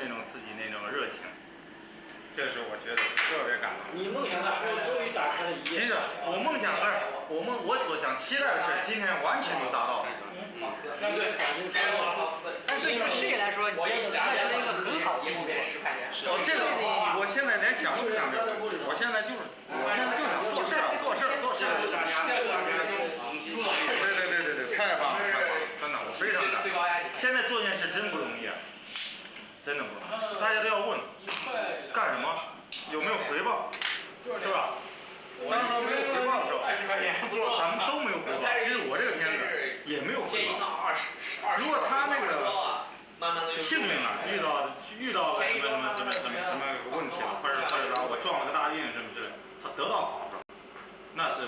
那种自己那种热情，这是我觉得特别感动。你梦想的书终于打开了一页。接着，我梦想不是我梦我所想期待的事，今天完全都达到了。那对感情真好。但对你的事业来说，你这已经迈出了一个很好的一步。我这个我现在连想都不想这个问题，我现在就是我现在就想做事儿做事儿做事儿。对对对对对，太棒了太棒了，真的我非常感动。现在做件事真不容易啊，真的不。大家都要问干什么，有没有回报，是吧？当时没有回报的时候，做咱们都没有回报。其实我这个片子也没有回报。如果他那个幸运了，遇到遇到了什么什么什么什么什么问题了，或者或者说我撞了个大运什么之类，他得到好处，那是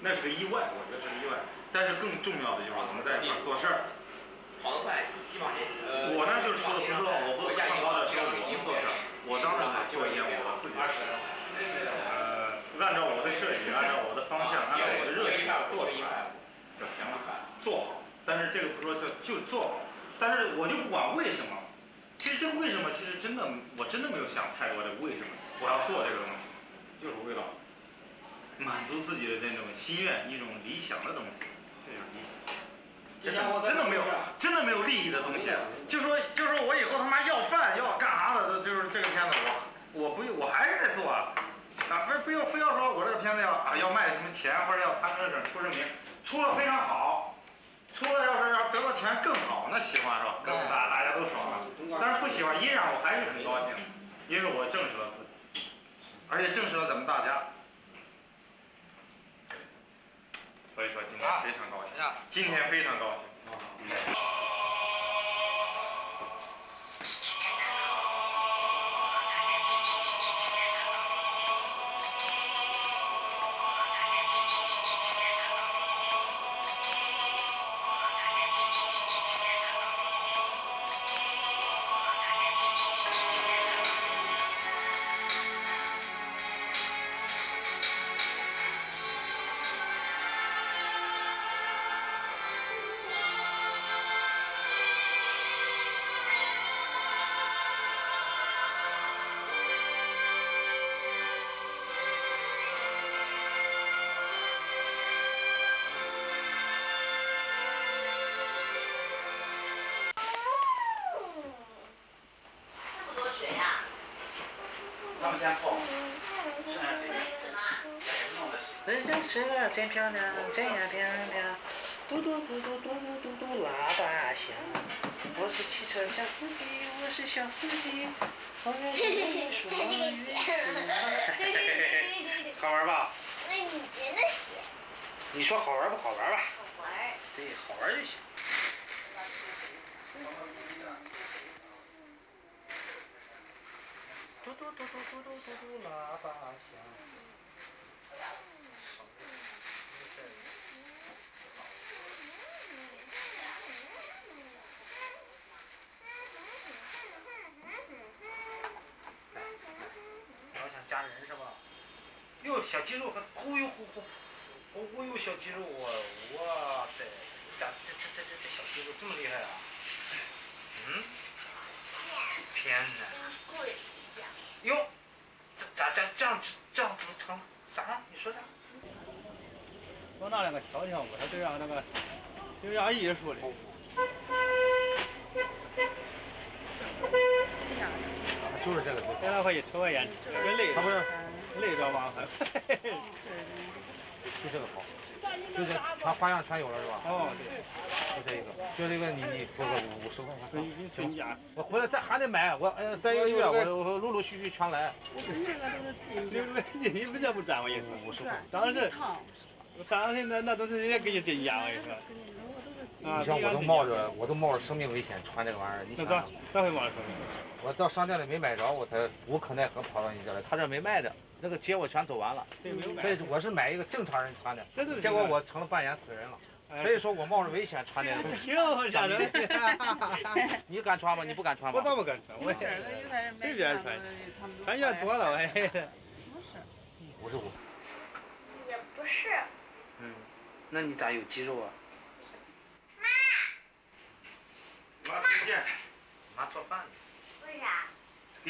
那是个意外，我觉得是个意外。但是更重要的就是我们在一块做事儿。跑得快，一把年。我呢就是说的不是说我不唱高的说我们做事，我当然会做一件我自己的事。呃，按照我的设计，按照我的方向，按照我的热情做出来就行了，做好。但是这个不说就就做好，但是我就不管为什么。其实这个为什么，其实真的我真的没有想太多这个为什么我要做这个东西，就是为了满足自己的那种心愿，一种理想的东西，这就是理想。真的没有，真的没有利益的东西。就说就说我以后他妈要饭要干啥的，就是这个片子我我不我还是在做啊，啊非不要非要说我这个片子要啊要卖什么钱或者要参个省出什么名，出了非常好，出了要是要得到钱更好，那喜欢是吧？更大大家都爽了。但是不喜欢依然我还是很高兴，因为我证实了自己，而且证实了咱们大家。所以说今天非常高兴，今天非常高兴。真漂亮，真呀漂亮，嘟嘟嘟嘟嘟嘟嘟嘟喇叭响。我是汽车小司机，我是小司机。后面跟你说他这个写，好玩吧？那你别那写，你说好玩不好玩吧？好玩。对，好玩就行。嘟嘟嘟嘟嘟嘟嘟嘟喇叭响。好想加人是吧？哟，小肌肉还忽悠忽忽，忽悠小肌肉啊！哇塞，咋这这这这这小肌肉这么厉害啊？嗯？天哪！哟，这咋咋这样这样怎么成啥？你说啥？我拿两个挑一下，我说这样那个有点艺术的。就是这个，两百块一抽个烟，真累。他不是累着吧？就 这个好，就这全花样全有了是吧？哦，对，就这一个，就这个你你给我五十块钱。已经增加。我回来再还得买，我哎呀，再一个月我我陆陆续续全来。你你们这不赚我一分，五十块。当时，当时那那都是人家给你增加我跟你说。你像我都冒着我都冒着生命危险穿这个玩意儿，你想想。咋会冒着生命？我到商店里没买着，我才无可奈何跑到你这来。他这没卖的，那个街我全走完了。对，没有买。所以我是买一个正常人穿的，这结果我成了扮演死人了。所以说我冒着危险穿的。你敢穿吗？你不敢穿吗？我倒不敢穿，我现在随便穿。穿见多了，哎。五十五。也不是。嗯，那你咋有肌肉啊？妈。妈不见。妈做饭呢。为啥？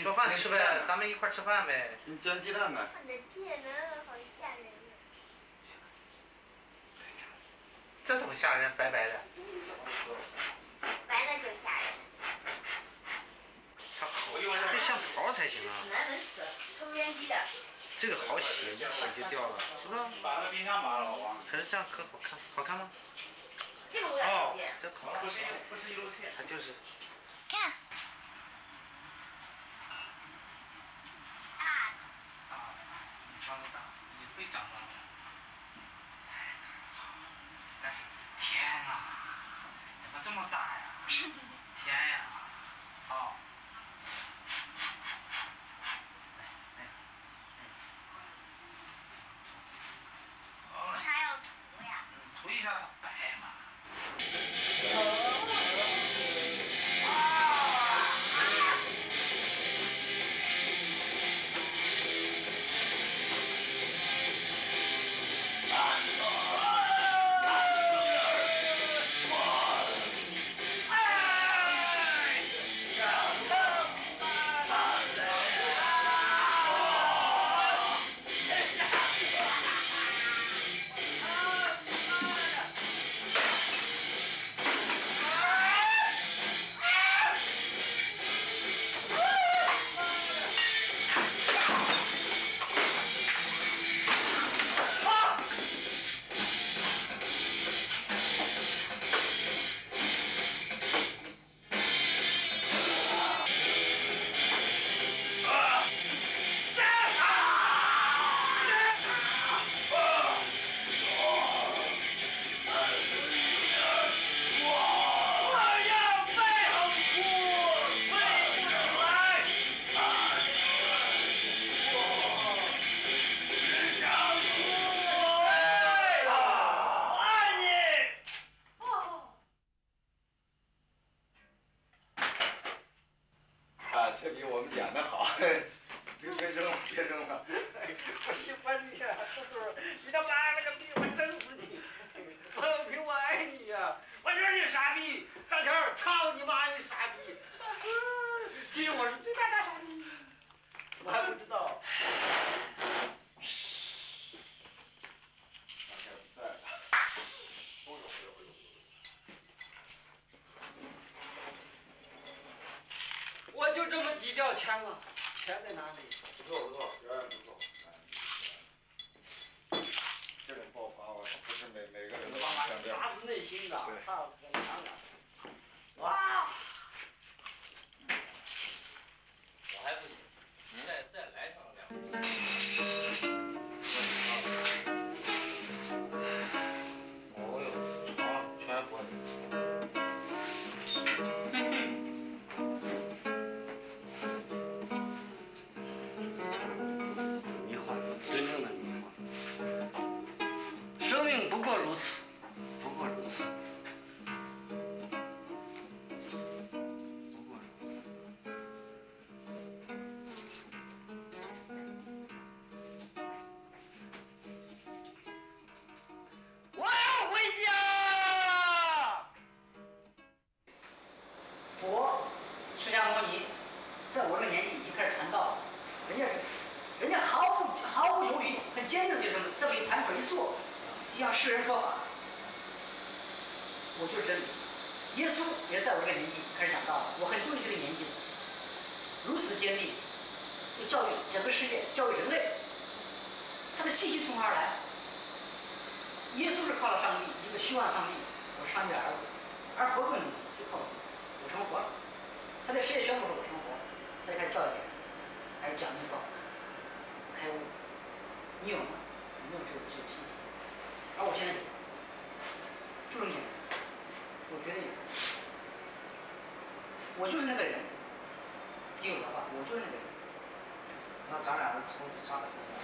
做饭吃呗，咱们一块吃饭呗。你煎鸡蛋呗。我的天哪，好吓人啊！这怎么吓人？白白的。白的就吓人。它好，得像桃才行啊。难闻死了，抽烟机的。这个好洗，一洗就掉了，是不是？把那冰箱拔了，我。可是这样可好看，好看吗？这个我也讨厌。这好看。不是不是一路线。它就是。要钱了钱在哪里？不错不错表演不错这种爆发我不是每每个人都发自内心的对。耶稣也是在我这个年纪开始讲道了，我很注意这个年纪的，如此的坚定，就教育整个世界，教育人类。他的信息从何而来？耶稣是靠了上帝，一个虚妄上帝，我是上帝的儿子，而佛根本就靠自己，我成佛了。他在世界宣布说我成佛，他就开始教育别人，开始讲经说法，开悟。你有吗？你没有这个这个信息，而我现在有，就这么简单，我觉得有，我就是那个人，记住我的话，我就是那个人。那咱俩的层次差得很远。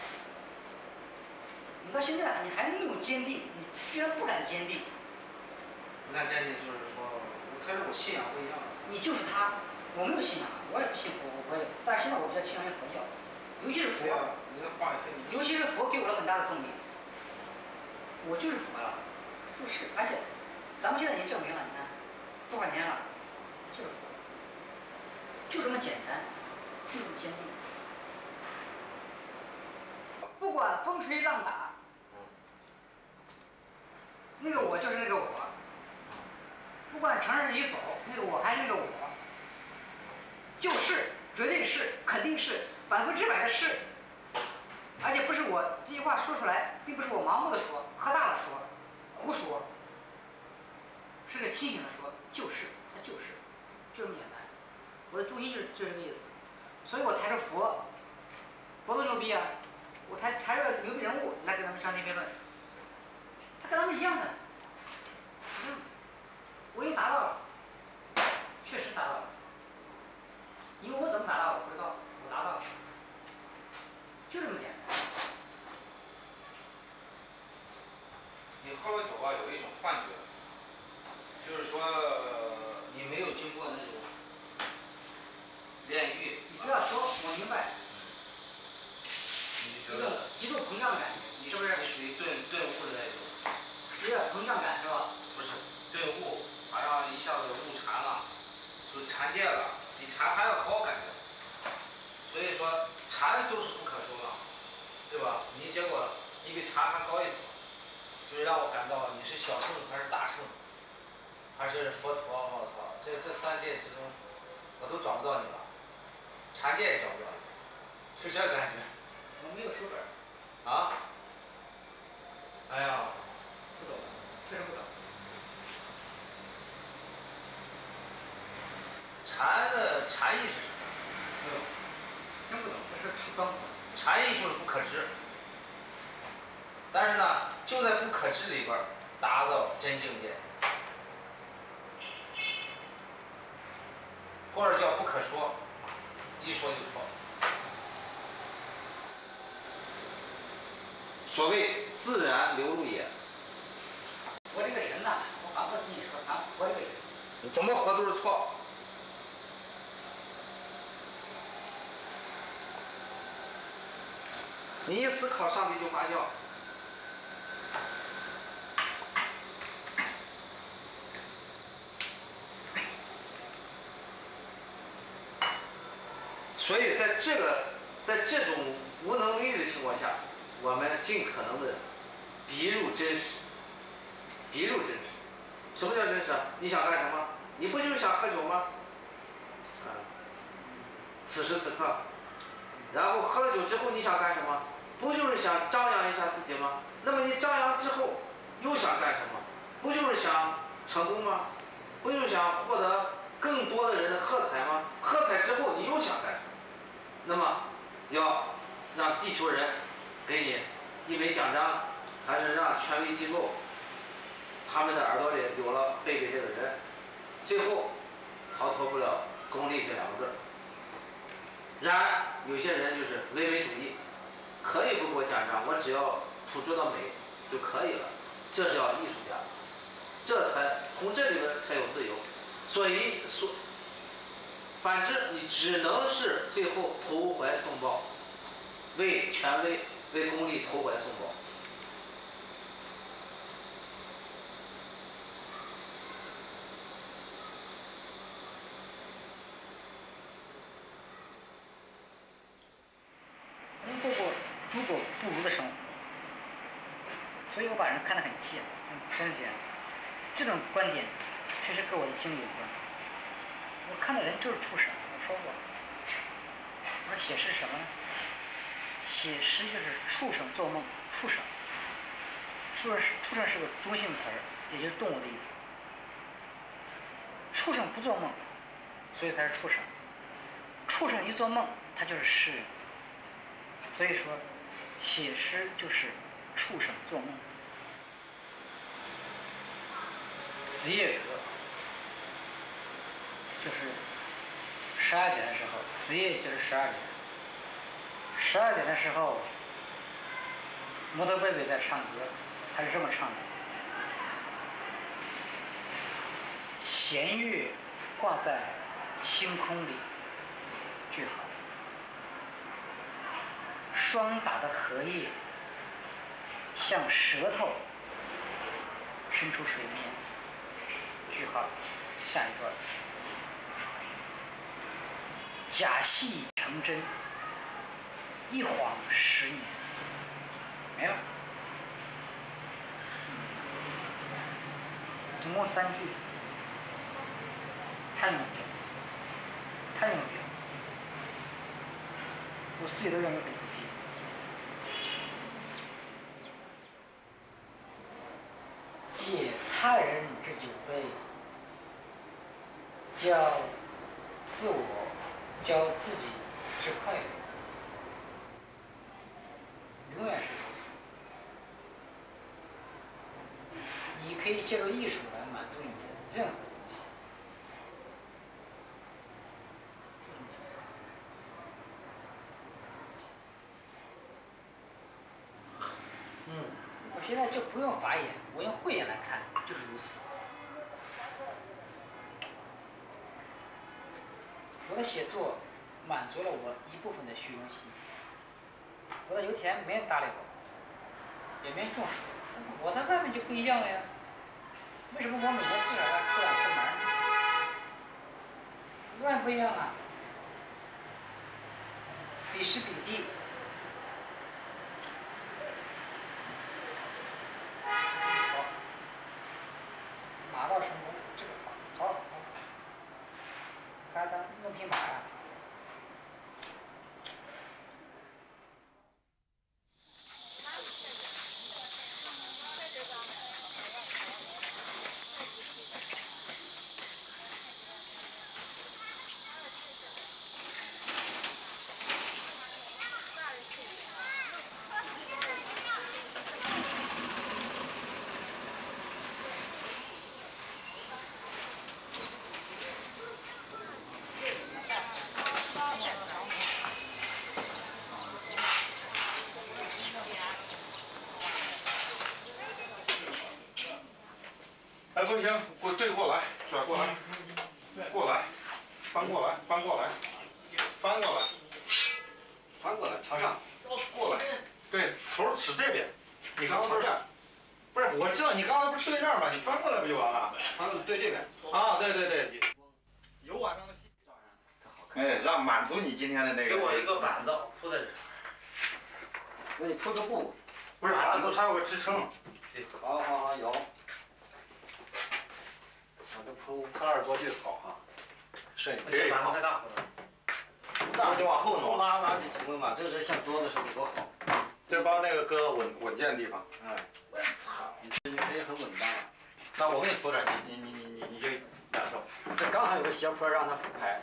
你到现在你还没有坚定，你居然不敢坚定，不敢坚定，就是说，可是我信仰不一样。你就是他。我没有信仰，我也不信佛，我也，但是现在我比较倾向于佛教，尤其是佛对。呀，你的话也非你。尤其是佛给我了很大的动力。我就是佛了，就是，而且咱们现在已经证明了，你看多少年了，就是佛，就这么简单，就这么坚定。不管风吹浪打，那个我就是那个我。不管承认与否，那个我还是那个我。就是，绝对是，肯定是，百分之百的是。而且不是我这句话说出来，并不是我盲目的说，喝大了说，胡说，是个清醒的说，就是，他就是，就这么简单。我的中心就是就这个意思，所以我抬着佛，佛多牛逼啊！我抬抬着牛逼人物来跟他们上天辩论，他跟他们一样的，嗯，我已经达到了，确实达到了。因为我怎么达到我不知道，我达到了，就这么简单。你喝了酒吧，有一种幻觉，就是说你没有经过那种炼狱，你不要说，我明白，一种你觉得极度膨胀的感觉，你是不是？你属于顿顿悟的那种，有点膨胀感是吧？不是顿悟，好像一下子悟禅了，就禅界了，比禅还要高感觉。所以说禅都是不可说的，对吧？你结果你比禅还高一层，就是让我感到你是小圣还是大圣，还是佛陀？我操，这这三界之中，我都找不到你了，禅界也找不到你，是这感觉我没有书本，啊？哎呀，不懂，确实不懂。禅的禅意是什么？不懂，真不懂，这是。禅意就是不可知，但是呢，就在不可知里边达到真境界，或者叫不可说，一说就错。所谓自然流露也，我这个人呐，我反复跟你说，咱活这个人，你怎么活都是错。你一思考，上帝就发酵。所以在这个在这种无能力的情况下，我们尽可能的逼入真实，逼入真实。什么叫真实？你想干什么？你不就是想喝酒吗？啊，此时此刻，然后喝了酒之后你想干什么？不就是想张扬一下自己吗？那么你张扬之后又想干什么？不就是想成功吗？不就是想获得更多的人的喝彩吗？喝彩之后你又想干什么？那么要让地球人给你一枚奖章，还是让权威机构他们的耳朵里有了贝贝这个人，最后逃脱不了功利这两个字。然而有些人就是唯美主义，可以不给我奖章，我只要捕捉到美就可以了，这叫艺术家，这才从这里边才有自由。所以所反之，你只能是最后投怀送抱，为权威、为功利投怀送抱。我们过过猪狗不如的生活，所以我把人看得很贱，嗯，真是这样。这种观点确实跟我的经历有关。我看的人就是畜生，我说过。我说写诗什么呢？写诗就是畜生做梦，畜生。畜生是畜生是个中性词儿，也就是动物的意思。畜生不做梦，所以他是畜生。畜生一做梦，他就是诗人。所以说，写诗就是畜生做梦。子夜歌就是十二点的时候，子夜就是十二点。十二点的时候，摩托贝贝在唱歌，他是这么唱的：弦月挂在星空里，句号。霜打的荷叶像舌头伸出水面。句号，下一段。假戏成真，一晃十年，没了。总共三句，太牛逼了，太牛逼了，我自己都认为很牛逼。借他人之酒杯，叫自我，教自己是快乐，永远是如此。你可以借助艺术来满足你的任何东西。嗯，我现在就不用法眼，我用慧眼来看，就是如此。我的写作满足了我一部分的虚荣心。我在油田没人搭理我，也没人重视我，我在外面就不一样了呀。为什么我每年至少要出两次门儿呢？外不一样啊，彼时彼地。好，马到成功，这个好，好，好。看咱弄匹马呀。哎，不行，过对过来，转过来，过来，翻过来，翻过来，翻过来，翻过来朝上，过来，对，头指这边。你刚刚不是这儿，不是？我知道你刚刚不是对那儿吗？你翻过来不就完了？翻过来对这边。啊，对对对。有晚上的戏。哎，让满足你今天的那个。给我一个板子铺在这儿，我给你铺个布。不是板子，它有个支撑。好好好，有。我这铺铺二多就好哈。摄影可以板子太大了。那就往后挪。拉拉就行了嘛，这是像桌子似的多好。这帮那个搁稳稳健的地方。哎，我操，你这就可以很稳当啊。那我给你扶着，你你你你你就感受。这刚好有个斜坡让他俯拍。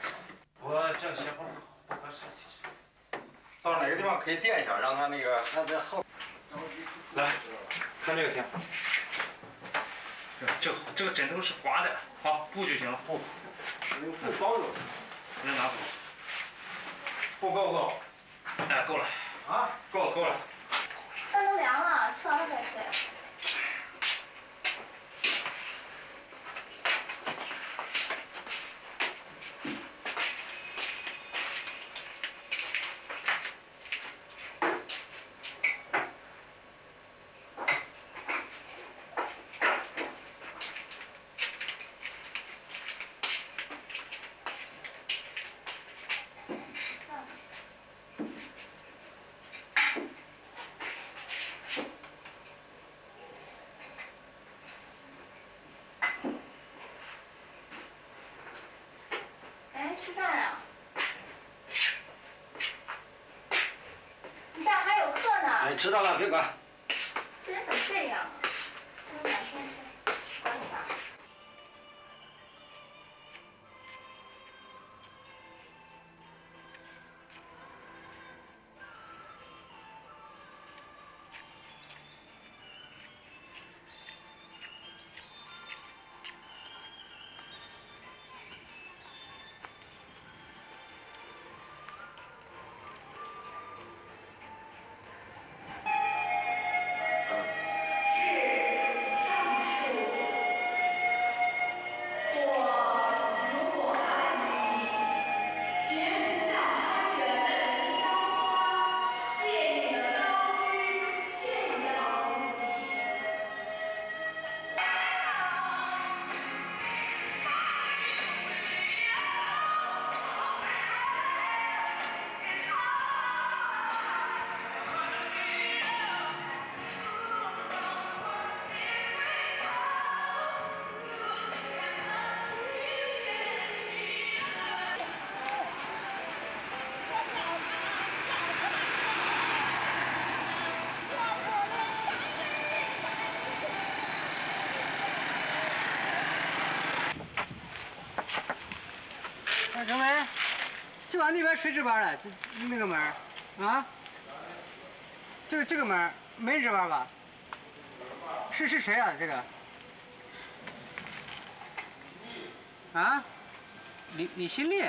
我这个斜坡不合适。到哪个地方可以垫一下，让他那个那这后。来，看这个行。这这个枕头是滑的，好布就行了，布。用布包着。来拿布。布够不够？哎，够了。啊，够了够了。饭都凉了，吃完了再睡。哎，吃饭呀！你下午还有课呢。哎，知道了，别管。这人怎么这样啊？啊那边谁值班了？这那个门啊？这个这个门没人值班吧？是是谁啊？这个？啊？李李新立？